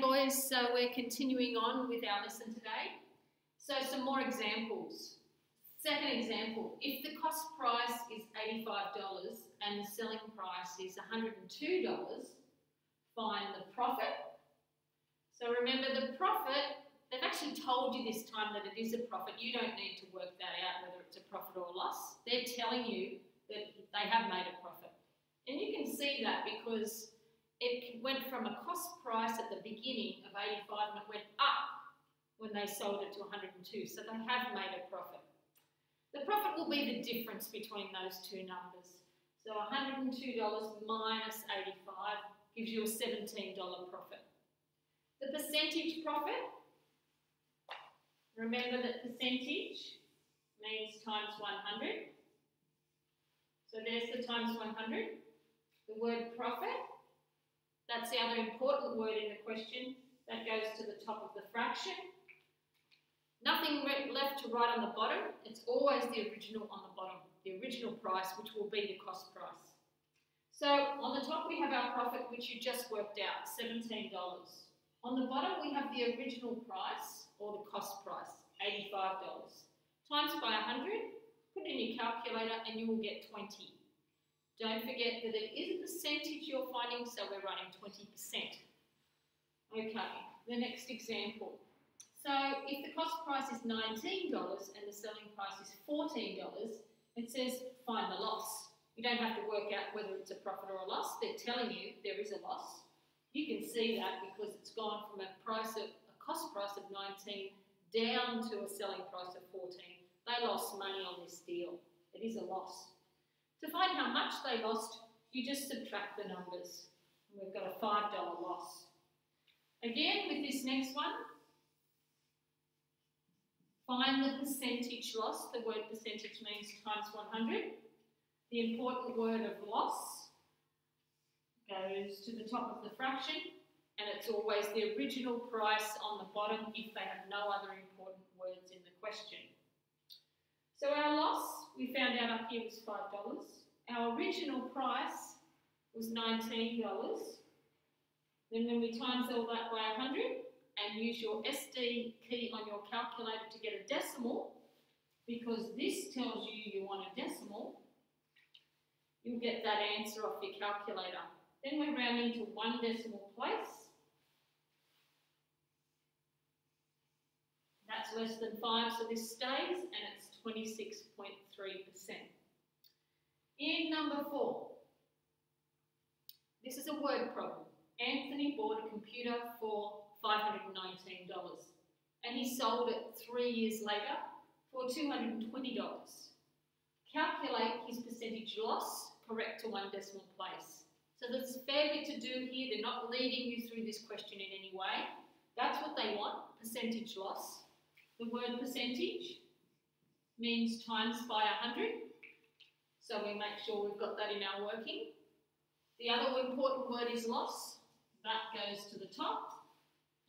Boys, so we're continuing on with our lesson today. So, some more examples. Second example if the cost price is $85 and the selling price is $102, find the profit. So, remember the profit, they've actually told you this time that it is a profit. You don't need to work that out whether it's a profit or a loss. They're telling you that they have made a profit. And you can see that because it went from a cost price at the beginning of 85 and it went up when they sold it to 102. So they have made a profit. The profit will be the difference between those two numbers. So $102 minus 85 gives you a $17 profit. The percentage profit, remember that percentage means times 100. So there's the times 100. The word profit that's the other important word in the question. That goes to the top of the fraction. Nothing left to write on the bottom. It's always the original on the bottom, the original price, which will be the cost price. So on the top we have our profit, which you just worked out, $17. On the bottom we have the original price, or the cost price, $85. Times by 100, put in your calculator and you will get 20. Don't forget that it is a percentage you're finding, so we're running 20%. Okay, the next example. So if the cost price is $19 and the selling price is $14, it says find the loss. You don't have to work out whether it's a profit or a loss. They're telling you there is a loss. You can see that because it's gone from a price of a cost price of 19 down to a selling price of 14. They lost money on this deal. It is a loss. To find how much they lost, you just subtract the numbers. And we've got a $5 loss. Again, with this next one, find the percentage loss. The word percentage means times 100. The important word of loss goes to the top of the fraction, and it's always the original price on the bottom if they have no other important words in the question. So our loss, we found out up here was $5. Our original price was $19. Then when we times all that by 100 and use your SD key on your calculator to get a decimal, because this tells you you want a decimal, you'll get that answer off your calculator. Then we're rounding to one decimal place. That's less than 5, so this stays, and it's 26.3%. In number four, this is a word problem. Anthony bought a computer for $519 and he sold it three years later for $220. Calculate his percentage loss correct to one decimal place. So there's a fair bit to do here. They're not leading you through this question in any way. That's what they want, percentage loss. The word percentage means times by 100. So we make sure we've got that in our working. The other important word is loss. That goes to the top.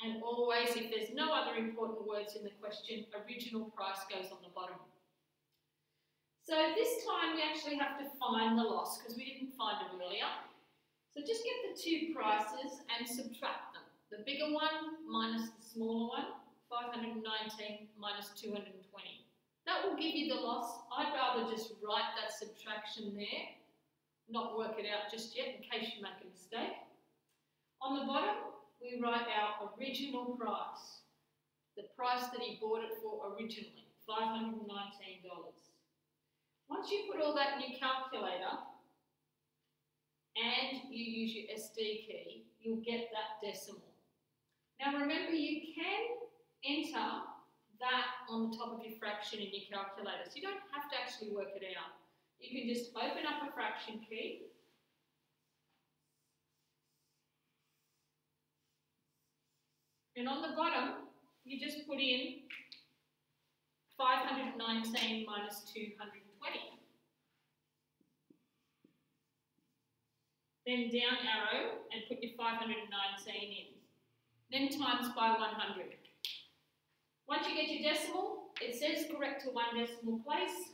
And always, if there's no other important words in the question, original price goes on the bottom. So this time we actually have to find the loss because we didn't find it earlier. So just get the two prices and subtract them. The bigger one minus the smaller one, 519 minus 220. That will give you the loss. I'd rather just write that subtraction there, not work it out just yet in case you make a mistake. On the bottom, we write our original price, the price that he bought it for originally, $519. Once you put all that in your calculator and you use your SD key, you'll get that decimal. Now remember, you can enter that on the top of your fraction in your calculator. So you don't have to actually work it out. You can just open up a fraction key and on the bottom you just put in 519 minus 220. Then down arrow and put your 519 in. Then times by 100. Once you get your decimal, it says correct to one decimal place.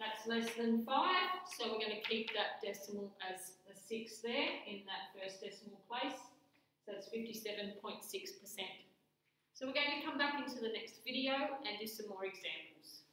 That's less than five, so we're going to keep that decimal as the six there in that first decimal place. So that's 57.6%. So we're going to come back into the next video and do some more examples.